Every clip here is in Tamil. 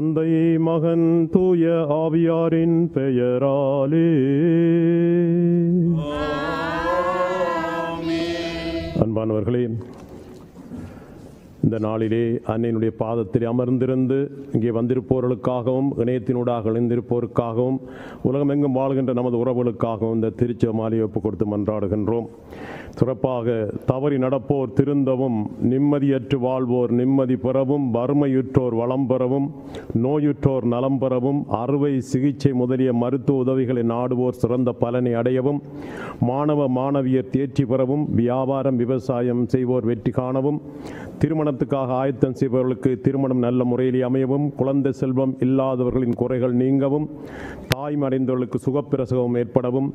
தந்தை மகன் தூய ஆவியாரின் பெயராலே. அன்பானவர்களே இந்த நாளிலே அன்னையினுடைய பாதத்தில் அமர்ந்திருந்து இங்கே வந்திருப்பவர்களுக்காகவும் இணையத்தினூடாக இணைந்திருப்போருக்காகவும் உலகமெங்கும் வாழ்கின்ற நமது உறவுகளுக்காகவும் இந்த திருச்ச மாலையை ஒப்புக் கொடுத்து மன்றாடுகின்றோம். சிறப்பாக தவறி நடப்போர் திருந்தவும் நிம்மதியற்று வாழ்வோர் நிம்மதி பெறவும் வறுமையுற்றோர் வளம் பெறவும் நோயுற்றோர் நலம் பெறவும் அறுவை சிகிச்சை முதலிய மருத்துவ உதவிகளை நாடுவோர் சிறந்த பலனை அடையவும் மாணவ மாணவியர் தேர்ச்சி பெறவும் வியாபாரம் விவசாயம் செய்வோர் வெற்றி காணவும் திருமணத்துக்காக ஆயத்தம் செய்பவர்களுக்கு திருமணம் நல்ல முறையில் அமையவும் குழந்தை செல்வம் இல்லாதவர்களின் குறைகள் நீங்கவும் தாய்மடைந்தவர்களுக்கு சுகப்பிரசவம் ஏற்படவும்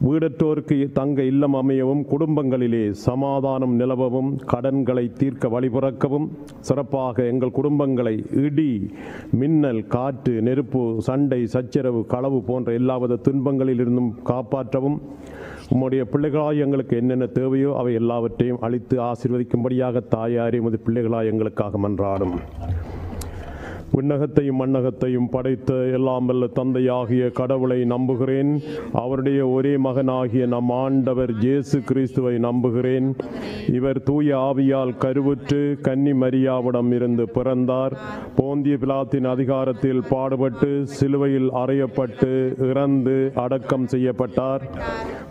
வீடற்றோருக்கு தங்க இல்லம் அமையவும் குடும்பங்களிலே சமாதானம் நிலவவும் கடன்களை தீர்க்க வழிபிறக்கவும் சிறப்பாக எங்கள் குடும்பங்களை இடி மின்னல் காற்று நெருப்பு சண்டை சச்சரவு களவு போன்ற எல்லாவித துன்பங்களிலிருந்தும் காப்பாற்றவும் உம்முடைய பிள்ளைகளாய் எங்களுக்கு என்னென்ன தேவையோ அவை எல்லாவற்றையும் அழித்து ஆசீர்வதிக்கும்படியாக தாயாரி உமது பிள்ளைகளாய் எங்களுக்காக மன்றாடும். விண்ணகத்தையும் மண்ணகத்தையும் படைத்த எல்லாம் வல்ல தந்தையாகிய கடவுளை நம்புகிறேன். அவருடைய ஒரே மகனாகிய நம் ஆண்டவர் இயேசு கிறிஸ்துவை நம்புகிறேன். இவர் தூய ஆவியால் கருவுற்று கன்னி மரியாவிடம் இருந்து பிறந்தார். போந்திய பிலாத்தின் அதிகாரத்தில் பாடுபட்டு சிலுவையில் அறையப்பட்டு இறந்து அடக்கம் செய்யப்பட்டார்.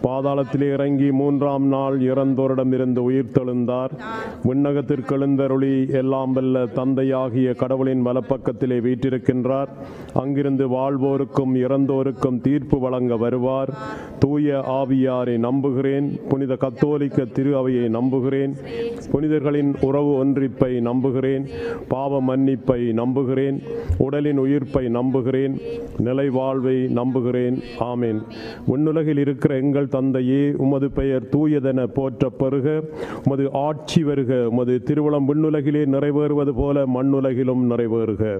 பாதாளத்திலே இறங்கி மூன்றாம் நாள் இறந்தோரிடமிருந்து உயிர் தெழுந்தார் விண்ணகத்திற்கெழுந்தருளி எல்லாம் வல்ல தந்தையாகிய கடவுளின் பக்கத்திலே வீற்றிருக்கின்றார். அங்கிருந்து வாழ்வோருக்கும் இறந்தோருக்கும் தீர்ப்பு வழங்க வருவார். தூய ஆவியாரை நம்புகிறேன். புனித கத்தோலிக்க திரு அவையை நம்புகிறேன். புனிதர்களின் உறவு ஒன்றிப்பை நம்புகிறேன். பாவ மன்னிப்பை நம்புகிறேன். உடலின் உயிர்ப்பை நம்புகிறேன். நிலை வாழ்வை நம்புகிறேன். ஆமேன். விண்ணுலகில் இருக்கிற எங்கள் தந்தையே உமது பெயர் தூயதென போற்ற பெருக உமது ஆட்சி வருக. உமது திருவளம் விண்ணுலகிலே நிறைவேறுவது போல மண்ணுலகிலும் நிறைவேறுக.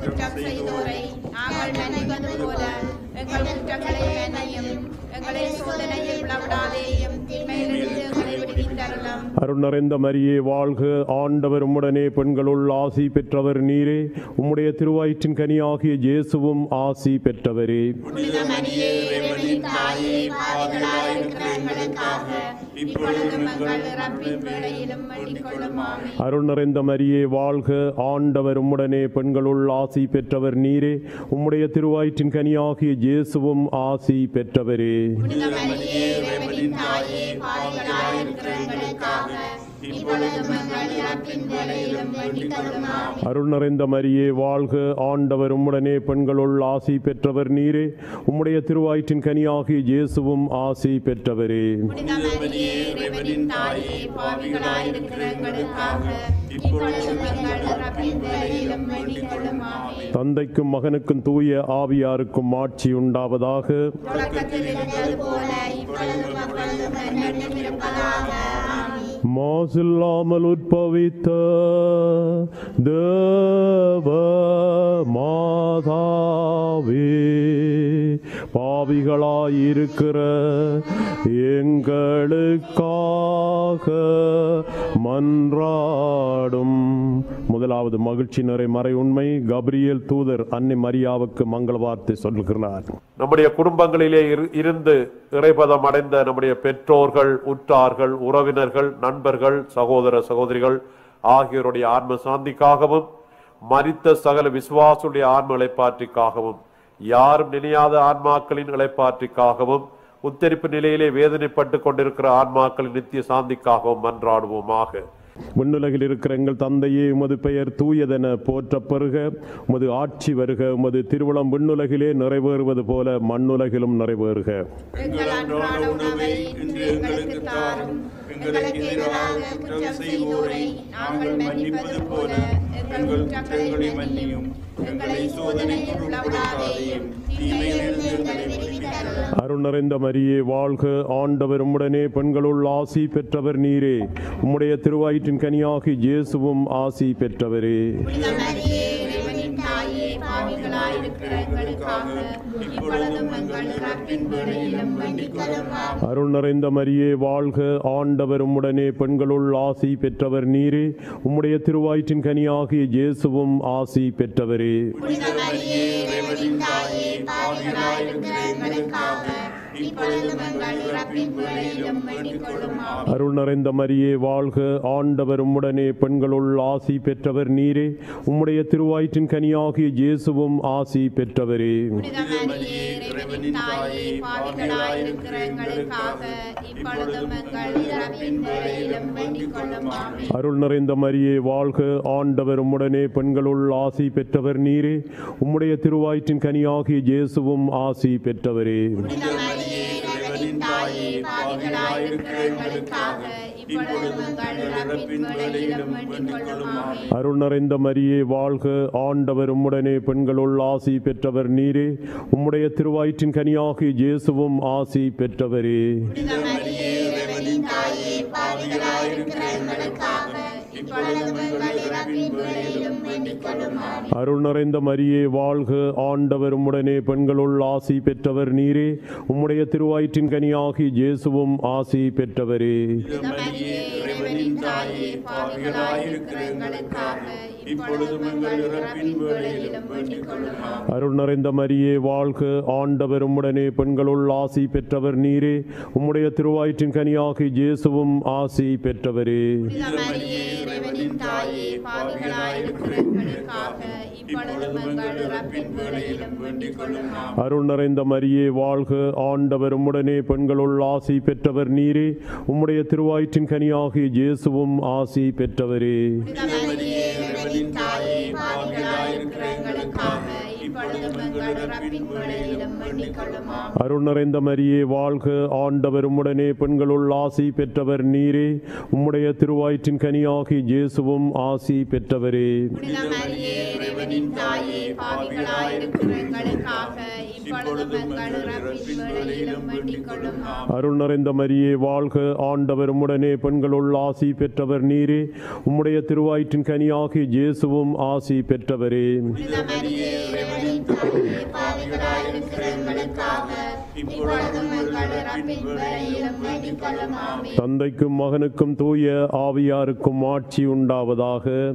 குற்றம் செய்தோரை நாங்கள் மன்னிப்பது போல எங்கள் குற்றங்களை என்னையும் எங்களை சோதனையில் விடவிடாதேயும் தீமையிலிருந்து எங்களை விடுவித்தருளும். அருள் நிறைந்த மரியே வாழ்க. ஆண்டவர் உம்முடனே பெண்களுள் ஆசி பெற்றவர் நீரே. உம்முடைய திருவயிற்றின் கனியாகிய இயேசுவும் ஆசி பெற்றவரே. புனித மரியே இறைவனின் தாயே பாவிகளாயிருக்கிற எங்களுக்காக அருள் நிறைந்த மரியே வாழ்க. ஆண்டவர் உம்முடனே பெண்களுள் ஆசி பெற்றவர் நீரே. உம்முடைய திருவயிற்றின் கனியாகிய இயேசுவும் ஆசி பெற்றவரே. அருள் நிறைந்த மரியே வாழ்க ஆண்டவர் உம்முடனே. பெண்களுள் ஆசி பெற்றவர் நீரே. உம்முடைய திருவாயிற்றின் கனியாகி இயேசுவும் ஆசி பெற்றவரே. தந்தைக்கும் மகனுக்கும் தூய ஆவியாருக்கும் ஆட்சி உண்டாவதாக. மாசில்லாமல் உற்பவித்த தேவ மாதாவே. பாவிகளாயிருக்கிற எங்களுக்காக மன்றாடும். முதலாவது மகிழ்ச்சி நிறை மறை உண்மை. கபிரியல் தூதர் அன்னை மரியாவுக்கு மங்கள வார்த்தை சொல்கிறார் நம்முடைய குடும்பங்களிலே இரு- இருந்து இறைபதம் அடைந்த நம்முடைய பெற்றோர்கள் உற்றார்கள் உறவினர்கள் நண்பர்கள் சகோதர சகோதரிகள் ஆகியோருடைய ஆன்ம சாந்திக்காகவும் மரித்த சகல விசுவாசுடைய ஆன்ம இளைப்பாற்றிக்காகவும் யாரும் நினையாத ஆன்மாக்களின் இளைப்பாற்றிக்காகவும் உத்தரிப்பு நிலையிலே வேதனைப்பட்டு கொண்டிருக்கிற ஆன்மாக்களின் நித்திய சாந்திக்காகவும் மன்றாடுவோமாக. விண்ணுலகில் இருக்கிற எங்கள் தந்தையே உமது பெயர் தூயதென போற்றப் பெறுக உமது ஆட்சி வருக உமது திருவுளம் விண்ணுலகிலே நிறைவேறுவது போல மண்ணுலகிலும் நிறைவேறுக. எங்களுக்கு எதிராக குற்றம் செய்தோரை நாங்கள் மன்னிப்பது போல எங்கள் குற்றங்களை மன்னியும். எங்களை அருள் நிறைந்த மரியே வாழ்க. ஆண்டவர் உம்முடனே பெண்களுள் ஆசி பெற்றவர் நீரே. உம்முடைய திருவயிற்றின் கனியாகி இயேசுவும் ஆசி பெற்றவரே. அருள் நிறைந்த மரியே வாழ்க ஆண்டவர் உம்முடனே பெண்களுள் ஆசி பெற்றவர் நீரே. உம்முடைய திருவாயிற்றின் கனியாகிய இயேசுவும் ஆசி பெற்றவரே. அருள் நிறைந்த மரியே வாழ்க. ஆண்டவர் உம்முடனே பெண்களுள் ஆசி பெற்றவர் நீரே. உம்முடைய திருவாயிற்றின் கனியாகிய இயேசுவும் ஆசி பெற்றவரே. புனித மரியே இறைவனின் தாயே பாவிகளாயிருக்கிற எங்களுக்காக இப்பொழுதும் எங்கள் இறப்பின் வேளையிலும் வேண்டிக் கொள்ளும். ஆமென். அருள் நிறைந்த மரியே வாழ்க ஆண்டவர். உம்முடனே பெண்களுள் ஆசி பெற்றவர் நீரே. உம்முடைய திருவாயிற்றின் கனியாகிய இயேசுவும் ஆசி பெற்றவரே. தாயே பாவிகளாயிருக்கிற எங்களுக்காக அருள் நிறைந்த மரியே வாழ்க. ஆண்டவர் உம்முடனே பெண்களுள் ஆசி பெற்றவர் நீரே. உம்முடைய திருவாயிற்றின் கனியாகிய இயேசுவும் ஆசி பெற்றவரே. பாவிகளாயிருக்கிற எங்களுக்காக இப்பொழுதும் எங்கள் இறப்பின் வேளையிலும் வேண்டிக் கொள்ளும் ஆமென் அருள் நிறைந்த மரியே வாழ்க ஆண்டவர் உம்முடனே. பெண்களுள் ஆசி பெற்றவர் நீரே. உம்முடைய திருவாயிற்றின் கனியாகி ஜேசுவும் ஆசி பெற்றவரே. அருள் நிறைந்த மரியே வாழ்க. ஆண்டவர் உம்முடனே பெண்களுள் ஆசி பெற்றவர் நீரே. உம்முடைய திருவாயிற்றின் கனியாகிய இயேசுவும் ஆசி பெற்றவரே. அருள் நிறைந்த மரியே வாழ்க. ஆண்டவர் உம்முடனே பெண்களுள் ஆசி பெற்றவர் நீரே. உம்முடைய திருவாயிற்றின் கனியாகிய இயேசுவும் ஆசி பெற்றவரே. புனித மரியே இறைவனின் தாயே பாவிகளாயிருக்கிற எங்களுக்காக இப்பொழுதும் எங்கள் இறப்பின் வேளையிலும் அருள் நிறைந்த மரியே வாழ்க. ஆண்டவர் உம்முடனே பெண்களுள் ஆசி பெற்றவர் நீரே. உம்முடைய திருவாயிற்றின் கனியாகிய இயேசுவும் ஆசி பெற்றவரே. புனித மரியே இறைவனின் தாயே பாவிகளாயிருக்கிற எங்களுக்காக அருள் நிறைந்த மரியே வாழ்க. ஆண்டவர் உம்முடனே பெண்களுள் ஆசி பெற்றவர் நீரே. உம்முடைய திருவாயிற்றின் கனியாகிய இயேசுவும் ஆசி பெற்றவரே. தந்தைக்கும் மகனுக்கும் தூய ஆவியாருக்கும் ஆட்சி உண்டாவதாக.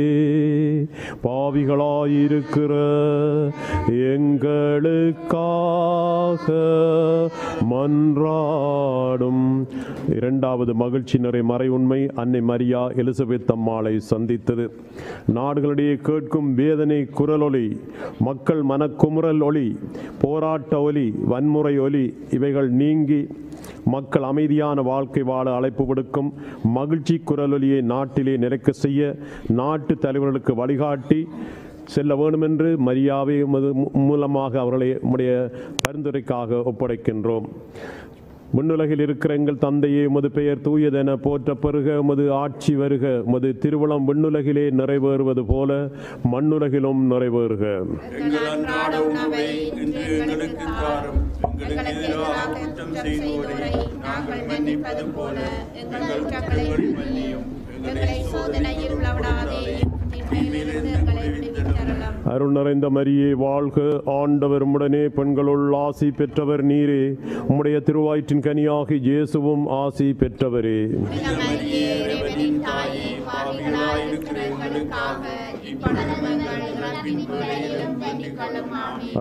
பாவிகளாயிருக்கிற எங்களுக்காக மன்றாடும். இரண்டாவது மகிழ்ச்சி நிறை மறை உண்மை அன்னை மரியா எலிசபெத் அம்மாளை சந்தித்தது. நாடுகளிடையே கேட்கும் வேதனை குரலொலி மக்கள் மனக்குமுறல் ஒலி போராட்ட ஒலி வன்முறை ஒலி இவைகள் நீங்கி மக்கள் அமைதியான வாழ்க்கை வாழ அழைப்பு விடுக்கும் மகிழ்ச்சி குரலொலியை நாட்டிலே நிறைக்க செய்ய நாட்டு தலைவர்களுக்கு வழிகாட்டி செல்ல வேண்டுமென்று மரியாதை மூ- மூலமாக அவர்களை நம்முடைய பரிந்துரைக்காக ஒப்படைக்கின்றோம். விண்ணுலகில் இருக்கிற எங்கள் தந்தையே உமது பெயர் தூயதென போற்ற பெருக உமது ஆட்சி வருக. உமது திருவளம் விண்ணுலகிலே நிறைவேறுவது போல மண்ணுலகிலும் நிறைவேறுக. நாங்கள் மன்னிப்பது போல எங்களை சோதனையில் எங்களை அருள் நிறைந்த மரியே வாழ்க ஆண்டவர். உம்முடனே பெண்களுள் ஆசி பெற்றவர் நீரே. உம்முடைய திருவாயிற்றின் கனியாகி இயேசுவும் ஆசி பெற்றவரே.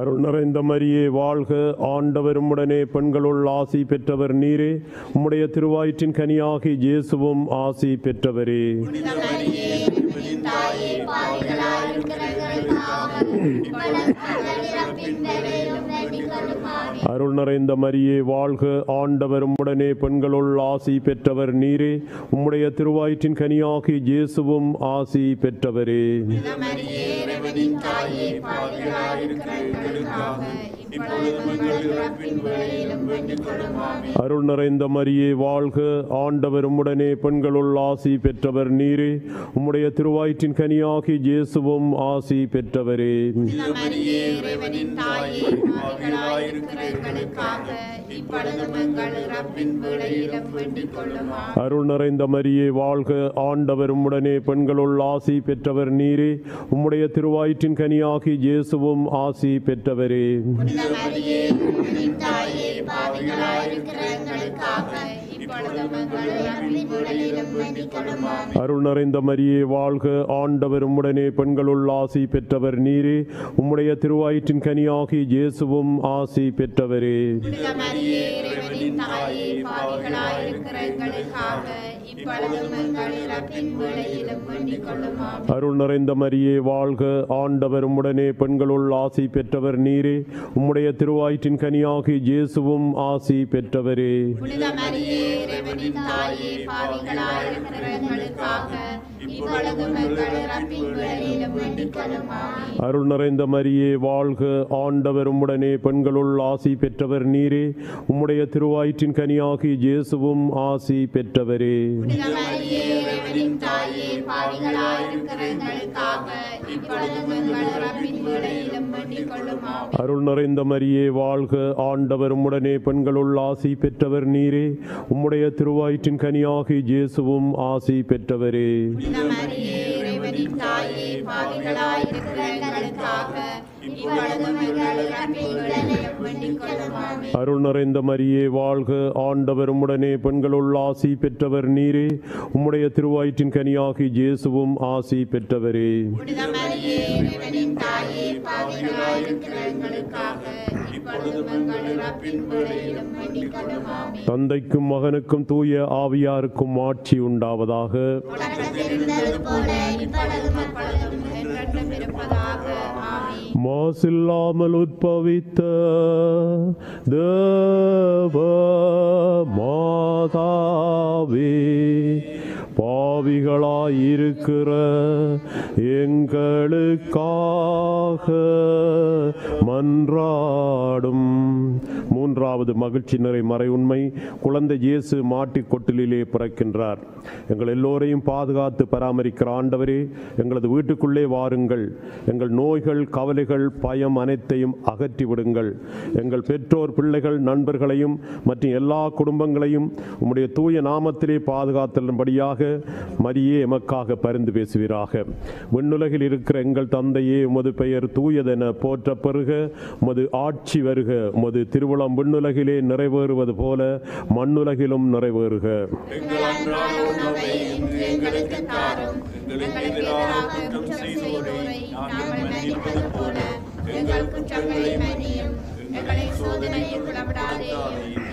அருள் நிறைந்த மரியே வாழ்க ஆண்டவர். உம்முடனே பெண்களுள் ஆசி பெற்றவர் நீரே. உம்முடைய திருவாயிற்றின் கனியாகி இயேசுவும் ஆசி பெற்றவரே. தாயே இப்பொழுதும் எங்கள் இறப்பின் வேளையிலும் வேண்டிக் கொள்ளும் ஆமென் அருள் நிறைந்த மரியே வாழ்க ஆண்டவர் உம்முடனே. பெண்களுள் ஆசி பெற்றவர் நீரே. உம்முடைய திருவாயிற்றின் கனியாகி இயேசுவும் ஆசி பெற்றவரே. மரியே அருள் நிறைந்த மரியே வாழ்க ஆண்டவர் உம்முடனே. பெண்களுள் ஆசி பெற்றவர் நீரே. உம்முடைய திருவாயிற்றின் கனியாகி இயேசுவும் ஆசி பெற்றவரே. அருள் நிறைந்த மரியே வாழ்க ஆண்டவர். உம்முடனே பெண்களுள் ஆசி பெற்றவர் நீரே. உம்முடைய திருவாயிற்றின் கனியாகி இயேசுவும் ஆசி பெற்றவரே. அருள் நிறைந்த மரியே வாழ்க ஆண்டவர். உம்முடனே பெண்களுள் ஆசி பெற்றவர் நீரே. உம்முடைய திருவாயிற்றின் கனியாகி இயேசுவும் ஆசி பெற்றவரே. அருள் நிறைந்த மரியே வாழ்க ஆண்டவர். உம்முடனே பெண்களுள் ஆசி பெற்றவர் நீரே. உம்முடைய திருவாயிற்றின் கனியாகி இயேசுவும் ஆசி பெற்றவரே. இறைவனின் தாயே பாவிகளாயிருக்கிற எங்களுக்காக அருள் நிறைந்த மரியே வாழ்க ஆண்டவர். உம்முடனே பெண்களுள் ஆசி பெற்றவர் நீரே. உம்முடைய திருவாயிற்றின் கனியாகி இயேசுவும் ஆசி பெற்றவரே. அருள் நிறைந்த மரியே வாழ்க ஆண்டவர். உம்முடனே பெண்களுள் ஆசி பெற்றவர் நீரே. உம்முடைய திருவாயிற்றின் கனியாகி இயேசுவும் ஆசி பெற்றவரே. புனித மரியே இறைவனின் தாயே. அருள் நிறைந்த மரியே வாழ்க ஆண்டவர். உம்முடனே பெண்களுள் ஆசி பெற்றவர் நீரே. உம்முடைய திருவாயிற்றின் கனியாகி இயேசுவும் ஆசி பெற்றவரே. தந்தைக்கும் மகனுக்கும் தூய ஆவியாருக்கும் ஆட்சி உண்டாவதாக. மாசில்லாமல் உற்பவித்த தேவ மாதாவே பாவிகளாயிருக்கிற எங்களுக்காக மன்றாடும் மூன்றாவது மகிழ்ச்சி நிறை மறை குழந்தை இயேசு மாட்டி கொட்டிலே பிறக்கின்றார். எங்கள் எல்லோரையும் பாதுகாத்து பராமரிக்கிற ஆண்டவரே எங்களது வீட்டுக்குள்ளே வாருங்கள். எங்கள் நோய்கள் கவலைகள் பயம் அனைத்தையும் அகற்றி விடுங்கள். எங்கள் பெற்றோர் பிள்ளைகள் நண்பர்களையும் மற்றும் எல்லா குடும்பங்களையும் உம்முடைய தூய நாமத்திலே பாதுகாத்தலும்படியாக மரியே எமக்காக பரிந்து பேசுவீராக. விண்ணுலகில் இருக்கிற எங்கள் தந்தையே உமது பெயர் தூயதென போற்ற பெருக உமது ஆட்சி வருக உமது திருவிழம் விண்ணுலகிலே நிறைவேறுவது போல மண்ணுலகிலும் நிறைவேறுக. எங்கள் அன்றாட இன்று எங்களுக்கு எங்கள் குற்றங்களை மன்னியும். எங்களை சோதனையில் விடப்படாதேயும்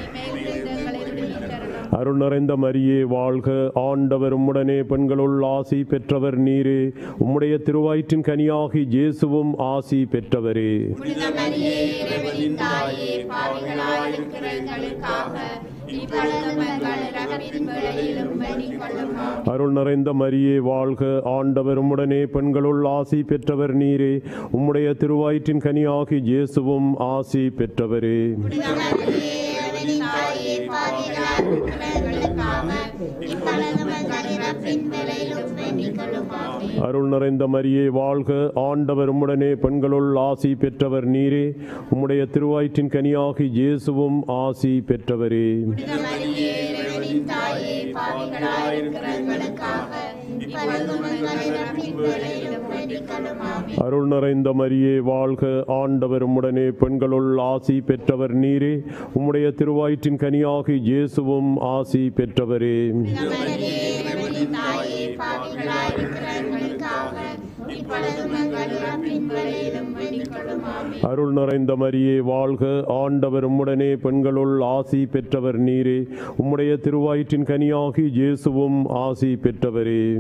அருள் நிறைந்த மரியே வாழ்க ஆண்டவர் உம்முடனே. பெண்களுள் ஆசி பெற்றவர் நீரே. உம்முடைய திருவாயிற்றின் கனியாகி இயேசுவும் ஆசி பெற்றவரே. அருள் நிறைந்த மரியே வாழ்க ஆண்டவர் உம்முடனே. பெண்களுள் ஆசி பெற்றவர் நீரே. உம்முடைய திருவாயிற்றின் கனியாகி இயேசுவும் ஆசி பெற்றவரே. அருள் நிறைந்த மரியே வாழ்க. ஆண்டவர் உம்முடனே பெண்களுள் ஆசி பெற்றவர் நீரே. உம்முடைய திருவாயிற்றின் கனியாகி இயேசுவும் ஆசி பெற்றவரே. அருள் நிறைந்த மரியே வாழ்க ஆண்டவர் உடனே பெண்களுள் ஆசி பெற்றவர் நீரே. உம்முடைய திருவாயிற்றின் கனியாகி இயேசுவும் ஆசி பெற்றவரே. அருள் நிறைந்த மரியே வாழ்க ஆண்டவர் உம்முடனே. பெண்களுள் ஆசி பெற்றவர் நீரே. உம்முடைய திருவாயிற்றின் கனியாகி இயேசுவும் ஆசி பெற்றவரே.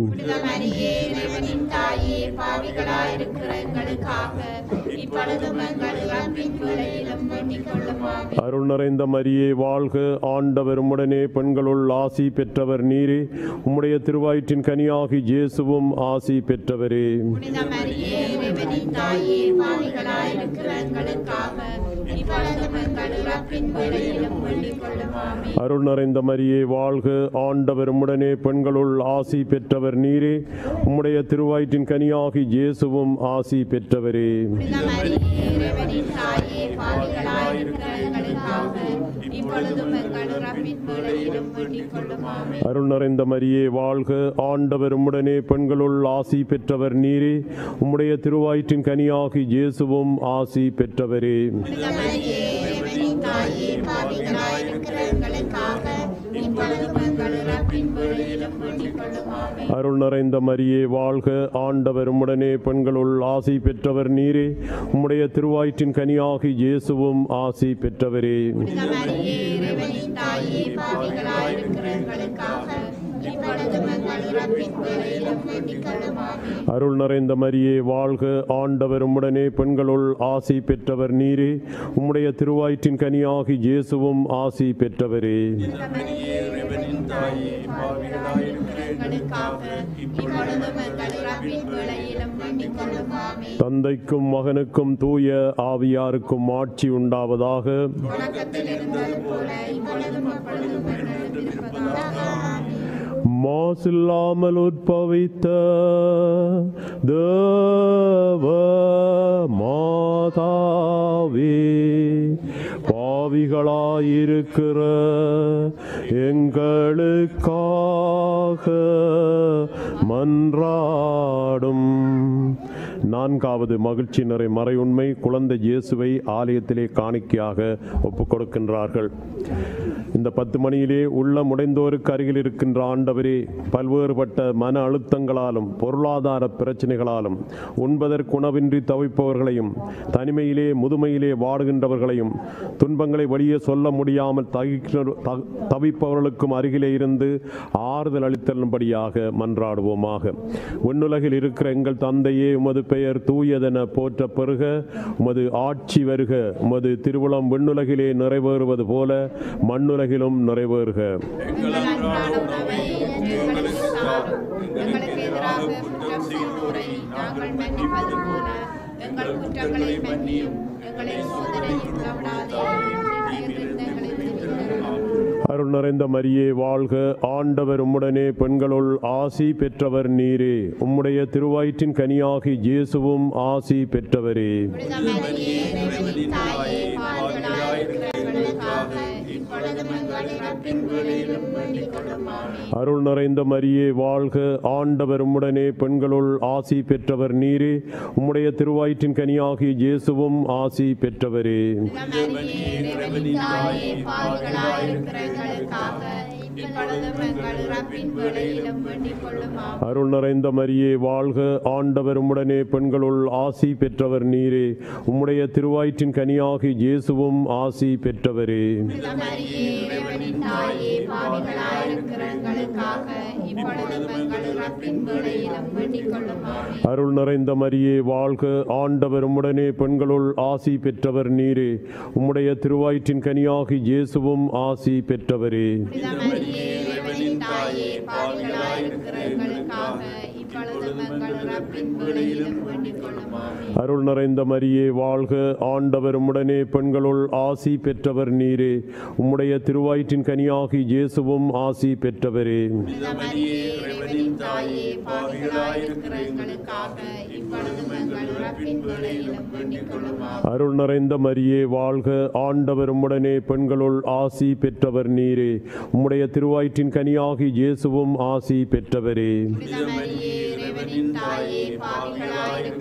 புனித மரியே இறைவனின் தாயே பாவிகளாயிருக்கிற எங்களுக்காக இப்பொழுதும் எங்கள் இறப்பின் வேளையிலும் வேண்டிக் கொள்ளும் ஆமென். அருள் நிறைந்த மரியே வாழ்க ஆண்டவர். உம்முடனே பெண்களுள் ஆசி பெற்றவர் நீரே. உம்முடைய திருவயிற்றின் கனியாகி இயேசுவும் ஆசி பெற்றவரே. புனித மரியே இறைவனின் தாயே பாவிகளாயிருக்கிற எங்களுக்காக அருள் நிறைந்த மரியே வாழ்க. ஆண்டவர் உம்முடனே பெண்களுள் ஆசி பெற்றவர் நீரே. உம்முடைய திருவாயிற்றின் கனியாகி இயேசுவும் ஆசி பெற்றவரே. அருள் நிறைந்த மரியே வாழ்க. ஆண்டவர் உம்முடனே பெண்களுள் ஆசி பெற்றவர் நீரே. உம்முடைய திருவயிற்றின் கனியாகி இயேசுவும் ஆசி பெற்றவரே. அருள் நிறைந்த மரியே வாழ்க. ஆண்டவர் உம்முடனே பெண்களுள் ஆசி பெற்றவர் நீரே. உம்முடைய திருவயிற்றின் கனியாகி இயேசுவும் ஆசி பெற்றவரே புனித மரியே இறைவனின் தாயே பாவிகளாயிருக்கிற எங்களுக்காக இப்பொழுதும் எங்கள் இறப்பின் வேளையிலும் வேண்டிக் கொள்ளும் ஆமென். அருள் நிறைந்த மரியே வாழ்க ஆண்டவர் உம்முடனே. பெண்களுள் ஆசி பெற்றவர் நீரே. உம்முடைய திருவாயிற்றின் கனியாகி இயேசுவும் ஆசி பெற்றவரே. தந்தைக்கும் மகனுக்கும் தூய ஆவியாருக்கும் ஆட்சி உண்டாவதாக. மாசில்லாமல் உற்பவித்த தேவ மாதாவே பாவிகளாயிருக்கிற எங்களுக்காக மன்றாடும் நான்காவது மகிழ்ச்சி நிறை மறையுண்மை குழந்தை இயேசுவை ஆலயத்திலே காணிக்கையாக ஒப்புக் கொடுக்கின்றார்கள் இந்த பத்து மணியிலே உள்ள முடைந்தோருக்கு அருகில் இருக்கின்ற ஆண்டவரே பல்வேறுபட்ட மன அழுத்தங்களாலும் பொருளாதார பிரச்சனைகளாலும் உண்பதற்கு உணவின்றி தவிப்பவர்களையும் தனிமையிலே முதுமையிலே வாடுகின்றவர்களையும் துன்பங்களை வெளியே சொல்ல முடியாமல் தகிக்கிற- தவிப்பவர்களுக்கும் அருகிலே இருந்து ஆறுதல் அளித்தலும்படியாக மன்றாடுவோமாக. உன்னுலகில் இருக்கிற எங்கள் தந்தையே உமது பெயர் தூயதென போற்ற பெருக உமது ஆட்சி வருக. உமது திருவுளம் விண்ணுலகிலே நிறைவேறுவது போல மண்ணுலகிலும் நிறைவேறுக. எங்கள் குற்றங்களை மன்னியும் எங்களை சோதனையில் விடாதேயும் அருள் நிறைந்த மரியே வாழ்க ஆண்டவர் உம்முடனே பெண்களுள் ஆசி பெற்றவர் நீரே. உம்முடைய திருவாயிற்றின் கனியாகி இயேசுவும் ஆசி பெற்றவரே. அருள் நிறைந்த மரியே வாழ்க ஆண்டவர் உம்முடனே. பெண்களுள் ஆசி பெற்றவர் நீரே. உம்முடைய திருவாயிற்றின் கனியாகி இயேசுவும் ஆசி பெற்றவரே. அருள் நிறைந்த மரியே வாழ்க ஆண்டவர் உம்முடனே. பெண்களுள் ஆசி பெற்றவர் நீரே. உம்முடைய திருவாயிற்றின் கனியாகி இயேசுவும் ஆசி பெற்றவரே. மரியே இறைவனின் தாயே பாவிகளாயிருக்கிற எங்களுக்காக இப்பொழுதும் எங்கள் இறப்பின் வேளையிலும் வேண்டிக் கொள்ளும் ஆமென். அருள் நிறைந்த மரியே வாழ்க ஆண்டவர் உம்முடனே பெண்களுள் ஆசி பெற்றவர் நீரே உம்முடைய திருவயிற்றின் கனியாகி இயேசுவும் ஆசி பெற்றவரே பாவிகளாயிருக்கிற எங்களுக்காக இப்பொழுதும் எங்கள் இறப்பின் வேளையிலும் வேண்டிக் கொள்ளும். அருள் நிறைந்த மரியே வாழ்க ஆண்டவர் உம்முடனே. பெண்களுள் ஆசி பெற்றவர் நீரே. உம்முடைய திருவயிற்றின் கனியாகி இயேசுவும் ஆசி பெற்றவரே. அருள் நிறைந்த மரியே வாழ்க ஆண்டவர் உம்முடனே. பெண்களுள் ஆசி பெற்றவர் நீரே. உம்முடைய திருவயிற்றின் கனியாகி இயேசுவும் ஆசி பெற்றவரே.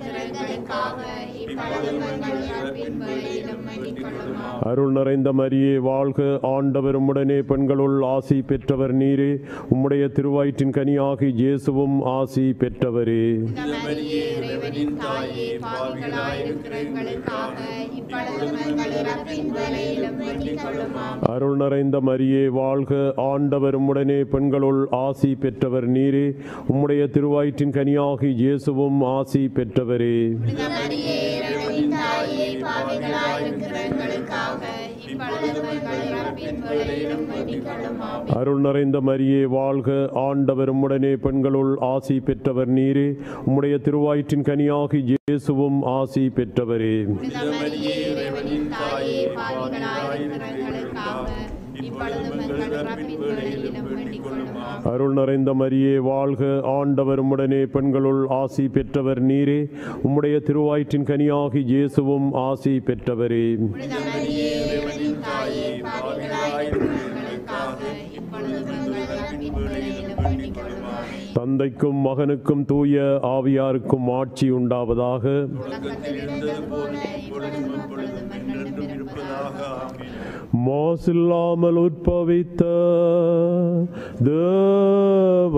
எங்களுக்காக இப்பொழுதும் எங்கள் இறப்பின் வேளையிலும். அருள் நிறைந்த மரியே வாழ்க ஆண்டவர் உம்முடனே பெண்களுள் ஆசி பெற்றவர் நீரே உம்முடைய திருவயிற்றின் கனியாகி இயேசுவும் ஆசி பெற்றவரே புனித மரியே இறைவனின் தாயே எங்களுக்காக அருள் நிறைந்த மரியே வாழ்க ஆண்டவர். உம்முடனே பெண்களுள் ஆசி பெற்றவர் நீரே. உம்முடைய திருவயிற்றின் கனியாகி இயேசுவும் ஆசி பெற்றவரே. அருள் நிறைந்த மரியே வாழ்க. ஆண்டவர் உடனே பெண்களுள் ஆசி பெற்றவர் நீரே. உம்முடைய திருவாயிற்றின் கனியாகி இயேசுவும் ஆசி பெற்றவரே. அருள் நிறைந்த மரியே வாழ்க. ஆண்டவர் உடனே பெண்களுள் ஆசி பெற்றவர் நீரே. உம்முடைய திருவாயிற்றின் கனியாகி இயேசுவும் ஆசி பெற்றவரே. தாயே. தந்தைக்கும் மகனுக்கும் தூய ஆவியாருக்கும் ஆட்சி உண்டாவதாக. மாசில்லாமல் உற்பவித்த தேவ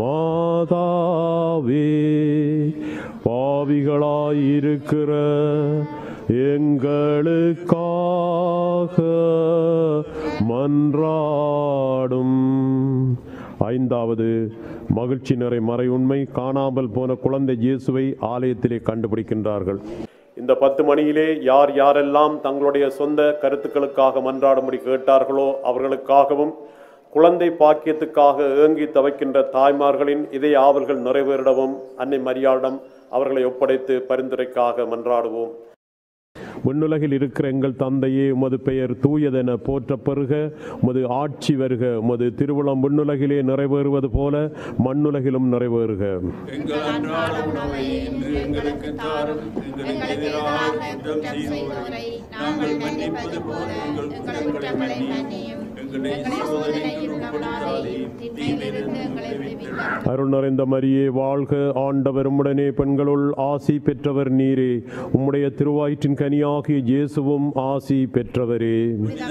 மாதாவே பாவிகளாயிருக்கிற எங்களுக்காக மன்றாடும். ஐந்தாவது மகிழ்ச்சி நிறை மறை உண்மை காணாமல் போன குழந்தை இயேசுவை ஆலயத்திலே கண்டுபிடிக்கின்றார்கள். இந்த பத்து மணியிலே யார் யாரெல்லாம் தங்களுடைய சொந்த கருத்துக்களுக்காக மன்றாடும்படி கேட்டார்களோ அவர்களுக்காகவும் குழந்தை பாக்கியத்துக்காக ஏங்கி தவிக்கின்ற தாய்மார்களின் இதய ஆவல்கள் நிறைவேறிடவும் அன்னை மரியாளிடம் அவர்களை ஒப்படைத்து பரிந்துரைக்காக மன்றாடுவோம். விண்ணுலகில் இருக்கிற எங்கள் தந்தையே உமது பெயர் தூயதென போற்றப் பெறுக உமது ஆட்சி வருக. உமது திருவுளம் விண்ணுலகிலே நிறைவேறுவது போல மண்ணுலகிலும் நிறைவேறுக. நாங்கள் மன்னிப்பது போல எங்கள் குற்றங்களை மன்னியும். எங்களை அருள் நிறைந்த மரியே வாழ்க ஆண்டவர். உம்முடனே பெண்களுள் ஆசி பெற்றவர் நீரே. உம்முடைய திருவாயிற்றின் கனியாகிய இயேசுவும் ஆசி பெற்றவரே. புனித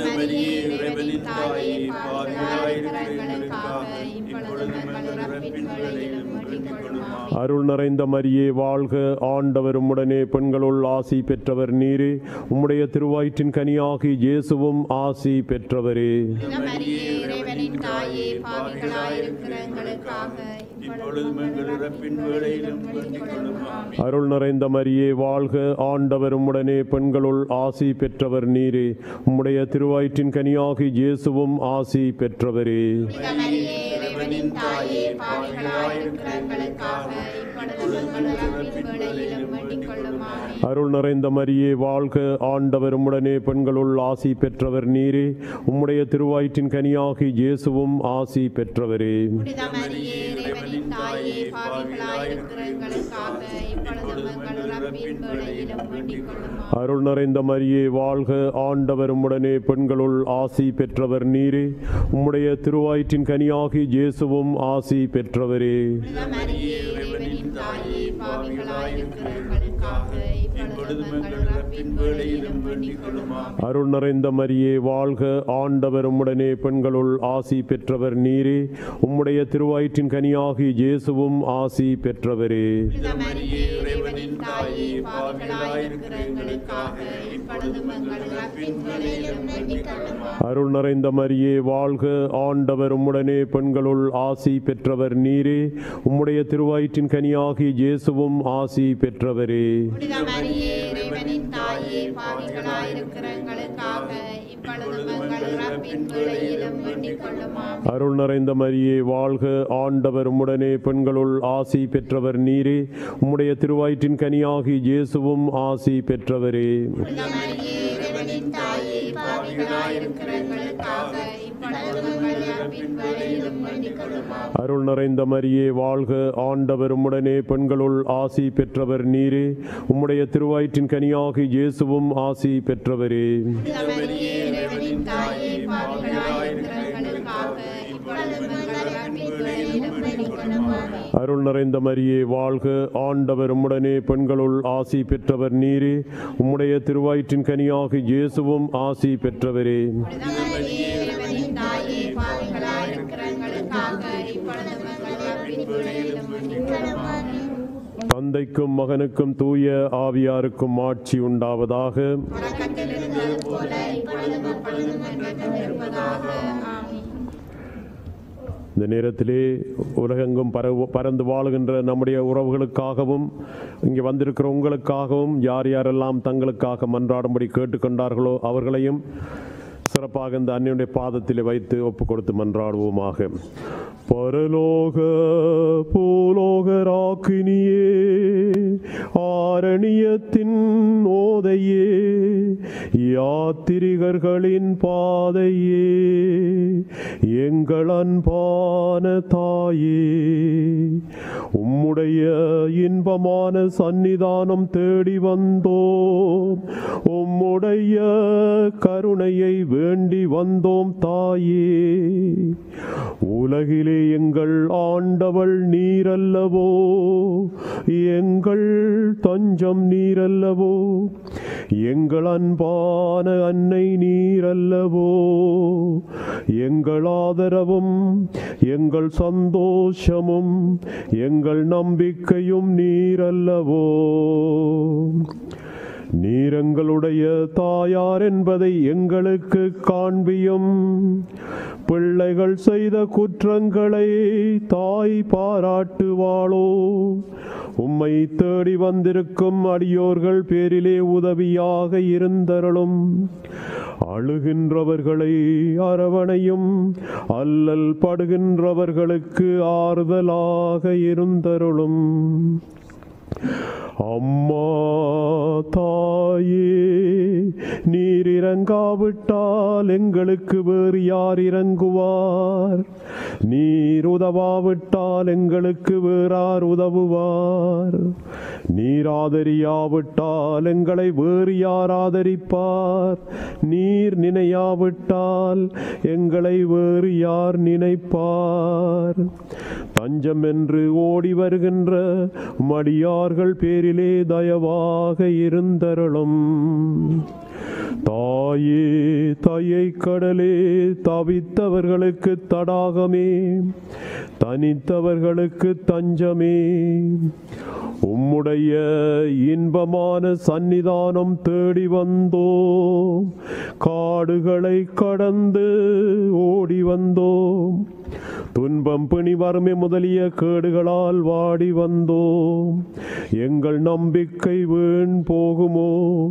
அருள் நிறைந்த மரியே வாழ்க ஆண்டவர் உம்முடனே. பெண்களுள் ஆசி பெற்றவர் நீரே. உம்முடைய திருவாயிற்றின் கனியாகி இயேசுவும் ஆசி பெற்றவரே. அருள் நிறைந்த மரியே வாழ்க ஆண்டவர் உம்முடனே பெண்களுள் ஆசி பெற்றவர் நீரே. உம்முடைய திருவாயிற்றின் கனியாகி இயேசுவும் ஆசி பெற்றவரே. புனித மரியே இறைவனின் தாயே பாவிகளாயிருக்கிற எங்களுக்காக இப்பொழுதும் எங்கள் இறப்பின் வேளையிலும் வேண்டிக் கொள்ளும் ஆமென். அருள் நிறைந்த மரியே வாழ்க ஆண்டவர். உம்முடனே பெண்களுள் ஆசி பெற்றவர் நீரே. உம்முடைய திருவாயிற்றின் கனியாகி இயேசுவும் ஆசி பெற்றவரே. அருள் நிறைந்த மரியே வாழ்க ஆண்டவர். உம்முடனே பெண்களுள் ஆசி பெற்றவர் நீரே. உம்முடைய திருவாயிற்றின் கனியாகி இயேசுவும் ஆசி பெற்றவரே. அருள் நிறைந்த மரியே வாழ்க ஆண்டவர் உம்முடனே. பெண்களுள் ஆசி பெற்றவர் நீரே. உம்முடைய திருவாயிற்றின் கனியாகி இயேசுவும் ஆசி பெற்றவரே. அருள் நிறைந்த மரியே வாழ்க ஆண்டவர் உம்முடனே. பெண்களுள் ஆசி பெற்றவர் நீரே. உம்முடைய திருவாயிற்றின் கனியாகி இயேசுவும் ஆசி பெற்றவரே. தாயே பாவிகளாயிருக்கிற எங்களுக்காக இப்பொழுதும் எங்கள் இறப்பின் வேளையிலும் வேண்டிக் கொள்ளும் ஆமென். அருள் நிறைந்த மரியே வாழ்க ஆண்டவர். உம்முடனே பெண்களுள் ஆசி பெற்றவர் நீரே. உம்முடைய திருவாயிற்றின் கனியாகி இயேசுவும் ஆசி பெற்றவரே. புனித மரியே இறைவனின் தாயே பாவிகளாயிருக்கிற எங்களுக்காக அருள் நிறைந்த மரியே வாழ்க ஆண்டவர் உம்முடனே. பெண்களுள் ஆசி பெற்றவர் நீரே. உம்முடைய திருவாயிற்றின் கனியாகி இயேசுவும் ஆசி பெற்றவரே. மரியே அருள் நிறைந்த மரியே வாழ்க ஆண்டவர் உம்முடனே. பெண்களுள் ஆசி பெற்றவர் நீரே. உம்முடைய திருவாயிற்றின் கனியாகி இயேசுவும் ஆசி பெற்றவரே. தந்தைக்கும் மகனுக்கும் தூய ஆவியாருக்கும் ஆட்சி உண்டாவதாக. இந்த நேரத்திலே உலகெங்கும் பரவு பறந்து வாழுகின்ற நம்முடைய உறவுகளுக்காகவும் இங்கே வந்திருக்கிற உங்களுக்காகவும் யார் யாரெல்லாம் தங்களுக்காக மன்றாடும்படி கேட்டுக்கொண்டார்களோ அவர்களையும் சிறப்பாக இந்த அன்னையுடைய பாதத்தில் வைத்து ஒப்பு கொடுத்து மன்றாடுவோமாக. பரலோக பூலோக ராக்கினியே ஆரணியத்தின் ஓதையே யாத்திரிகர்களின் பாதையே எங்கள் அன்பான தாயே உம்முடைய இன்பமான சந்நிதானம் தேடி வந்தோம். உம்முடைய கருணையை வேண்டி வந்தோம் தாயே. உலகிலே எங்கள் ஆண்டவள் நீரல்லவோ? எங்கள் தஞ்சம் நீரல்லவோ? எங்கள் அன்பான அன்னை நீரல்லவோ? எங்கள் ஆதரவும் எங்கள் சந்தோஷமும் எங்கள் நம்பிக்கையும் நீரல்லவோ? நீரங்களுடைய தாயார் என்பதை எங்களுக்கு காண்பியும். பிள்ளைகள் செய்த குற்றங்களை தாய் பாராட்டுவாளோ. உம்மை தேடி வந்திருக்கும் அடியோர்கள் பேரிலே உதவியாக இருந்தருளும். அழுகின்றவர்களை அரவணையும். அல்லல் படுகின்றவர்களுக்கு ஆறுதலாக இருந்தருளும். அம்மா தாயே நீர் இறங்காவிட்டால் எங்களுக்கு வேறு யார் இறங்குவார்? நீர் உதவாவிட்டால் எங்களுக்கு வேறார் உதவுவார்? நீர் ஆதரியாவிட்டால் எங்களை வேறு யார் ஆதரிப்பார்? நீர் நினையாவிட்டால் எங்களை வேறு யார் நினைப்பார்? தஞ்சம் என்று ஓடி வருகின்ற மடியார் அவர்கள் பேரிலே தயவாக இருந்தருளும். தாயே தாயை கடலே தவித்தவர்களுக்கு தடாகமே தனித்தவர்களுக்கு தஞ்சமே. உம்முடைய இன்பமான சந்நிதானம் தேடி வந்தோம் காடுகளை கடந்து ஓடி வந்தோம் துன்பம் பிணி வறுமை முதலிய கேடுகளால் வாடி வந்தோம் எங்கள் நம்பிக்கை வீண் போகுமோ?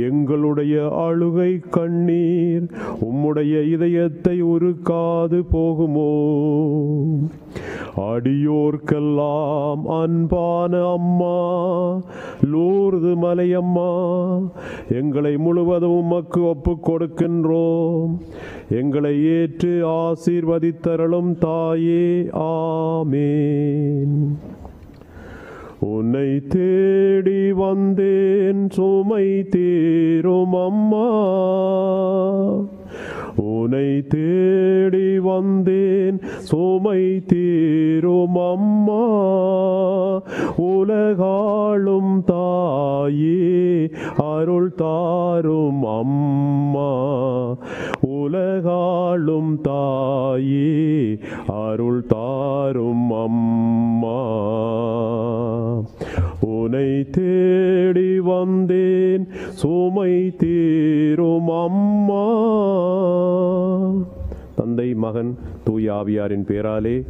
எங்களுடைய அழுகை கண்ணீர் உம்முடைய இதயத்தை உருக்காது போகுமோ? அடியோர்க்கெல்லாம் அன்பான அம்மா லூர்து மலையம்மா எங்களை முழுவதும் உமக்கு ஒப்புக் கொடுக்கின்றோம். எங்களை ஏற்று ஆசீர்வதித்தருளும் தாயே ஆமேன். உன்னை தேடி வந்தேன் சுமை தீரும் அம்மா. உனை தேடி வந்தேன் சுமை தீரும் அம்மா. உலகாளும் தாயே அருள் தாரும் அம்மா. உலகாளும் தாயே அருள் தாரும் அம்மா. உனை தேடி வந்தேன் சுமை தீரும் அம்மா. தந்தை மகன் தூயாவியாரின் பேராலே